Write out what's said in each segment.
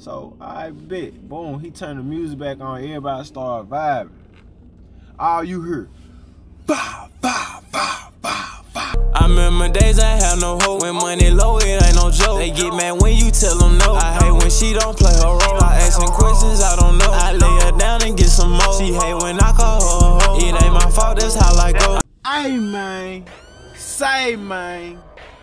So I bet, boom, he turned the music back on. Everybody started vibing. All you hear, bah, bah, bah, bah, bah. I remember days I had no hope. When money low, it ain't no joke. They get mad when you tell them no. I hate when she don't play her role. I asking questions I don't know. I lay her down and get some more. She hate when I call her a hoe. It ain't my fault, that's how I go. Hey man, say man,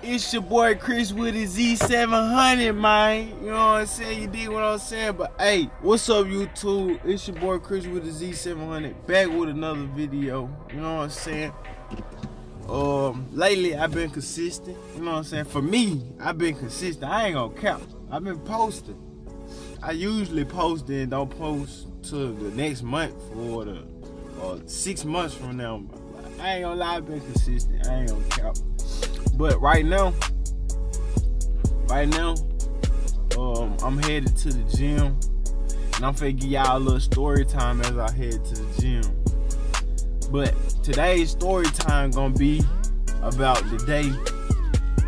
it's your boy Chris with his Z700 man. You know what I'm saying? You did what I'm saying, but hey, what's up YouTube? It's your boy Chris with the Z700 back with another video. You know what I'm saying? Um, lately I've been consistent. You know what I'm saying? For me, I've been consistent. I ain't gonna count. I've been posting. I usually post and don't post to the next month for the or six months from now. I ain't gonna lie, I've been consistent. I ain't gonna count. But right now, right now, um, I'm headed to the gym. And I'm finna give y'all a little story time as I head to the gym. But today's story time gonna be about the day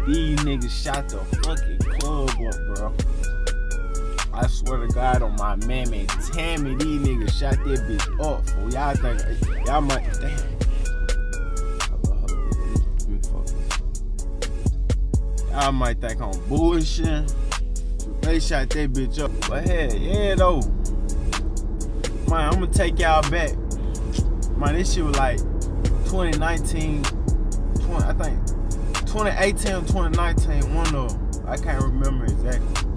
these niggas shot the fucking club up, bro. I swear to God on my man, Tammy, these niggas shot that bitch up. Y'all think y'all might damn. Y'all might think I'm bullshit. They shot that bitch up. But hey, yeah though. Man, I'm gonna take y'all back. Man, this shit was like 2019, 20, I think 2018 or 2019, one of. I can't remember exactly.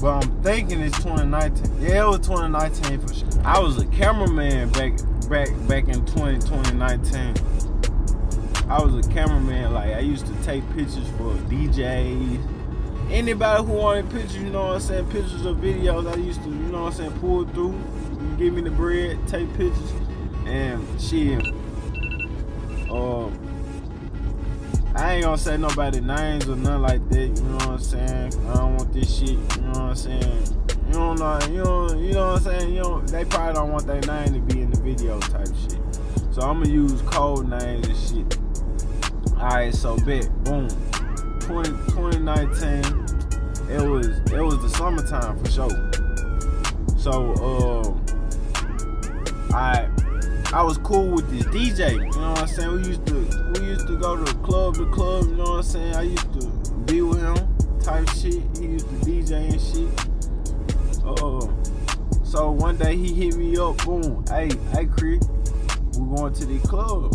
But I'm thinking it's 2019. Yeah, it was 2019 for sure. I was a cameraman back back back in 20, 2019. I was a cameraman, like I used to take pictures for DJs. Anybody who wanted pictures, you know what I'm saying, pictures or videos, I used to, you know what I'm saying, pull through, give me the bread, take pictures, and shit. Um, I ain't gonna say nobody names or nothing like that. You know what I'm saying? I don't want this shit. You know what I'm saying? You don't know. You don't. You know what I'm saying? You don't. They probably don't want their name to be in the video type shit. So I'm gonna use code names and shit. All right. So bet. Boom. 20, 2019. It was. It was the summertime for sure. So um. I. I was cool with this DJ. You know what I'm saying? We used to we used to go to club to club. You know what I'm saying? I used to be with him, type shit. He used to DJ and shit. Uh, so one day he hit me up. Boom. Hey, hey, Chris, we going to the club.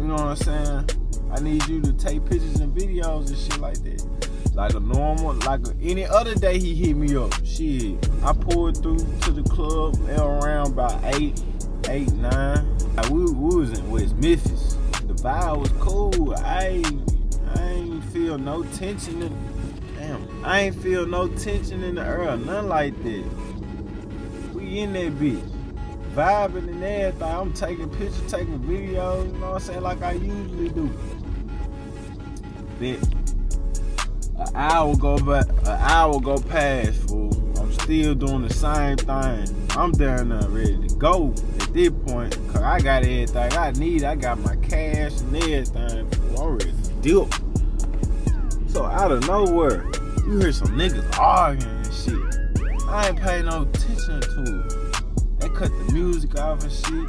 You know what I'm saying? I need you to take pictures and videos and shit like that. Like a normal, like a, any other day he hit me up. Shit, I pulled through to the club around about eight eight, nine. Like we, we was in West Memphis. The vibe was cool. I ain't, I ain't feel no tension in damn. I ain't feel no tension in the air, nothing like that. We in that bitch. Vibing and everything. I'm taking pictures, taking videos, you know what I'm saying, like I usually do. Bet. An hour go back, an hour go past, fool. I'm still doing the same thing. I'm down there ready to go at this point, cause I got everything I need. I got my cash and everything. Fool. I'm ready to dip. So out of nowhere, you hear some niggas arguing and shit. I ain't paying no attention to it. They cut the music off and shit.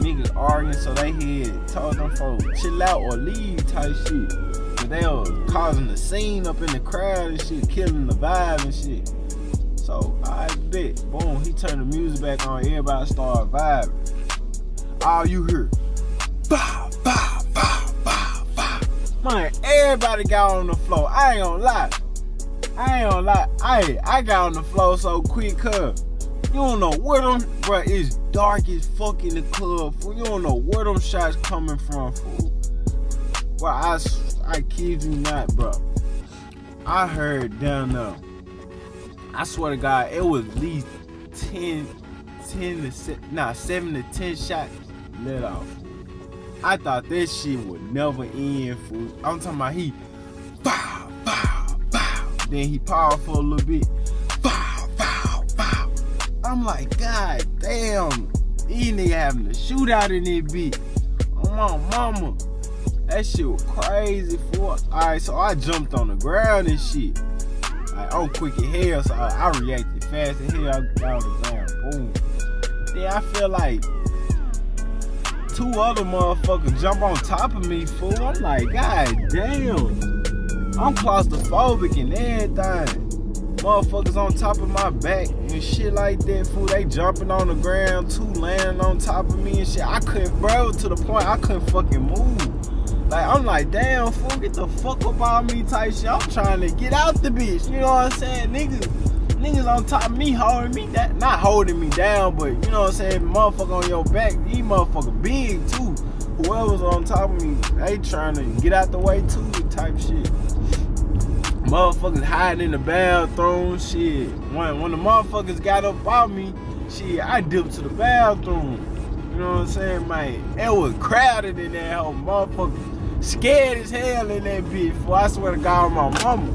Niggas arguing, so they had told them folks chill out or leave type shit. Cause they was causing the scene up in the crowd and shit, killing the vibe and shit. So I bet, boom, he turned the music back on, everybody started vibing. All you hear, bow, bow, bow, bow, bow. Man, everybody got on the floor. I ain't gonna lie. I ain't gonna lie. I I got on the floor so quick, cuz. You don't know where them, bro. It's dark as fuck in the club, fool. You don't know where them shots coming from, fool. Well, I, I kid you not, bro. I heard down there. I swear to God, it was at least 10, 10 to nah, 7 to 10 shots let off. I thought this shit would never end, fool. I'm talking about he, bow, bow, bow. Then he paused for a little bit, bow, bow, bow. I'm like, God damn, these niggas having a shootout in this bitch. Oh my mama. That shit was crazy for. us. Alright, so I jumped on the ground and shit. Like I'm quick as hell, so I, I reacted fast as hell. I got on the ground, boom. Then I feel like two other motherfuckers jump on top of me, fool. I'm like, God damn. I'm claustrophobic and everything. Motherfuckers on top of my back and shit like that, fool. They jumping on the ground, two landing on top of me and shit. I couldn't, bro, to the point I couldn't fucking move. Like, I'm like, damn, fool, get the fuck up on me type shit. I'm trying to get out the bitch. You know what I'm saying? Niggas, niggas on top of me holding me that not holding me down, but you know what I'm saying, motherfucker on your back, these motherfucker big too. Whoever's on top of me, they trying to get out the way too, type shit. Motherfuckers hiding in the bathroom, shit. When when the motherfuckers got up on me, shit, I dipped to the bathroom. You know what I'm saying, man? It was crowded in that hole, motherfucker. Scared as hell in that bitch. For I swear to God, my mama.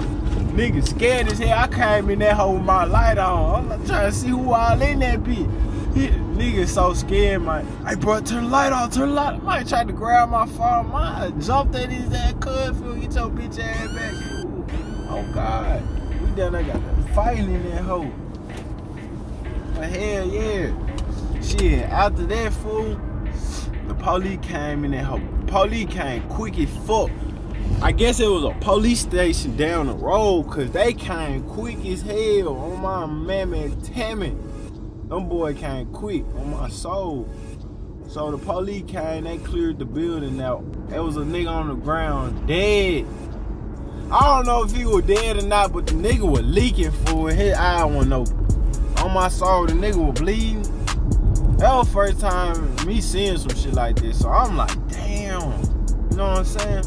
Nigga scared as hell. I came in that hole with my light on. I'm trying to see who all in that bitch. Nigga so scared, man. Hey, bro, turn the light off, turn the light. I might try to grab my phone. I jumped at his ass, cuz, get your bitch ass back. Oh, God. We done, there got that fighting in that hole. But hell yeah. Shit, after that, fool, the police came in that hole. Police came quick as fuck. I guess it was a police station down the road because they came quick as hell on my mammy Tammy. Them boy came quick on my soul. So the police came, they cleared the building out. There was a nigga on the ground, dead. I don't know if he was dead or not, but the nigga was leaking for his eye wasn't open. On my soul, the nigga was bleeding. That was first time me seeing some shit like this. So I'm like, damn. You know what I'm saying?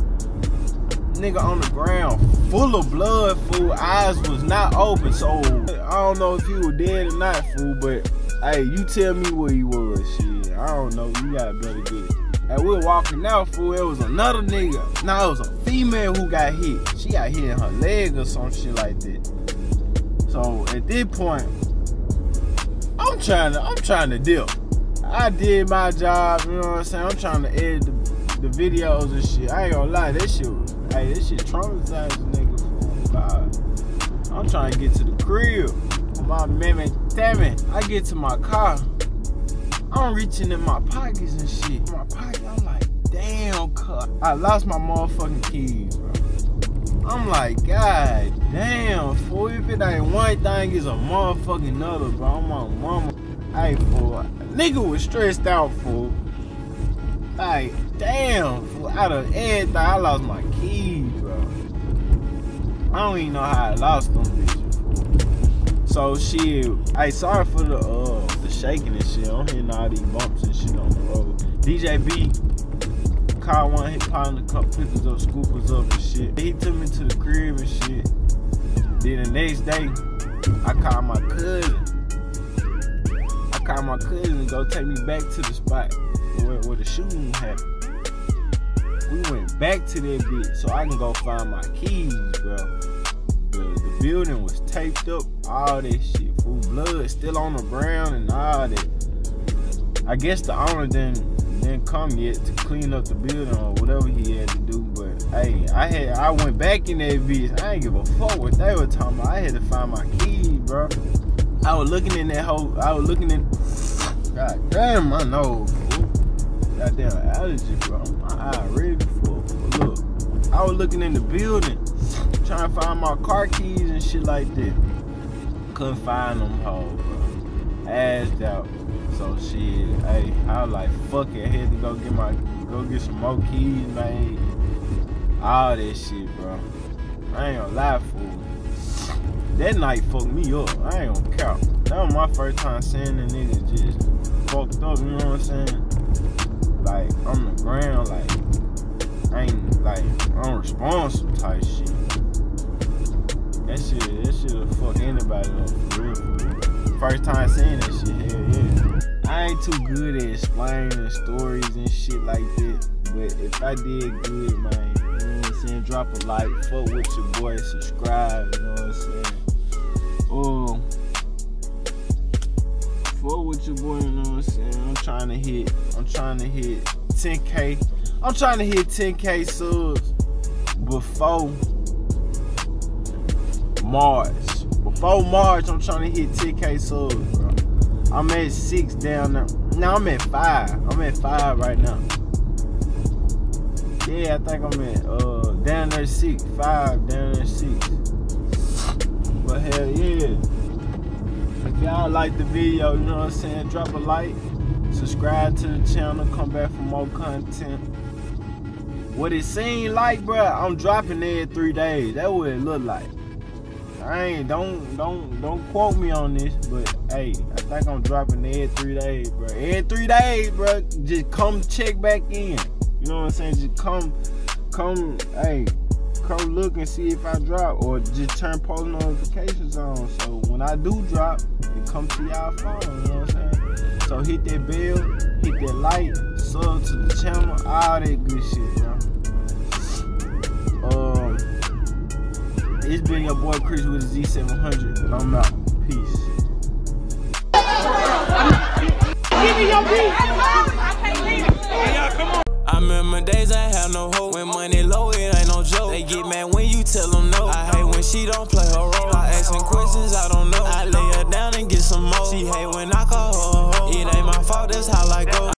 nigga on the ground, full of blood, fool. Eyes was not open, so I don't know if he was dead or not, fool. But hey, you tell me where he was. Shit, I don't know. You got better get. And we were walking out, fool. It was another nigga. Now it was a female who got hit. She got hit in her leg or some shit like that. So at this point, I'm trying to, I'm trying to deal. I did my job, you know what I'm saying? I'm trying to edit the, the videos and shit. I ain't gonna lie, this shit Hey, this shit traumatized nigga. Oh God. I'm trying to get to the crib. My man, damn it. I get to my car. I'm reaching in my pockets and shit. My pocket, I'm like, damn, cut. I lost my motherfucking keys, bro. I'm like, God damn, fool. If it ain't one thing, it's a motherfucking other, bro. I'm mama. Hey, fool. Nigga was stressed out, fool. Like, damn, fool. Out of everything, I lost my keys, bro. I don't even know how I lost them bitches. So shit, hey, sorry for the uh the shaking and shit. I'm hitting all these bumps and shit on the road. DJ B called one his partner to come pick us up, scoop us up and shit. He took me to the crib and shit. Then the next day, I called my cousin. I called my cousin to go take me back to the spot where, where the shooting happened. We went back to that bitch so I can go find my keys, bro. The, the building was taped up, all that shit. Full blood still on the ground and all that. I guess the owner didn't didn't come yet to clean up the building or whatever he had to do. But hey, I had I went back in that bitch. I ain't give a fuck what they were talking about. I had to find my keys, bro. I was looking in that hole. I was looking in. God damn, my nose goddamn allergy, bro. My eye ready for. Look, I was looking in the building, trying to find my car keys and shit like that. Couldn't find them hoes, bro. Asked out. So shit, hey, I was like, fuck it, I had to go get my, go get some more keys, man. All that shit, bro. I ain't gonna lie, fool. That night fucked me up. I ain't gonna count. That was my first time seeing the niggas just fucked up, you know what I'm saying? like on the ground, like I ain't like unresponsible type shit. That shit, that shit will fuck anybody up for real. First time seeing that shit, hell yeah. I ain't too good at explaining stories and shit like that. But if I did good, man, you know what I'm saying? Drop a like, fuck with your boy, subscribe, you know what I'm saying? Oh fuck with your boy, you know what I'm saying? I'm trying to hit, I'm trying to hit 10k. I'm trying to hit 10k subs before March. before March, I'm trying to hit 10k subs, bro. I'm at six down now. Now I'm at five. I'm at five right now. Yeah, I think I'm at uh down there six, five, down there six. Hell yeah. If y'all like the video, you know what I'm saying, drop a like, subscribe to the channel, come back for more content. What it seemed like, bro, I'm dropping every three days. That what it look like. I ain't don't don't don't quote me on this, but hey, I think I'm dropping every three days, bro. Every three days, bro. Just come check back in. You know what I'm saying? Just come, come, hey, come look and see if I drop, or just turn post notifications on. So when I do drop, it come to y'all phone. You know what I'm saying? So hit that bell, hit that like, sub to the channel, all that good shit, bro. Um, it's been your boy Chris with the Z700, and I'm out. Peace. Give me your beat. I remember days I had no hope. When money low, it ain't no joke. They get mad when you tell them no. I hate when she don't play her role. I asking questions I don't know. I lay her down and get some more. She hate when I call her. It ain't my fault, that's how I go.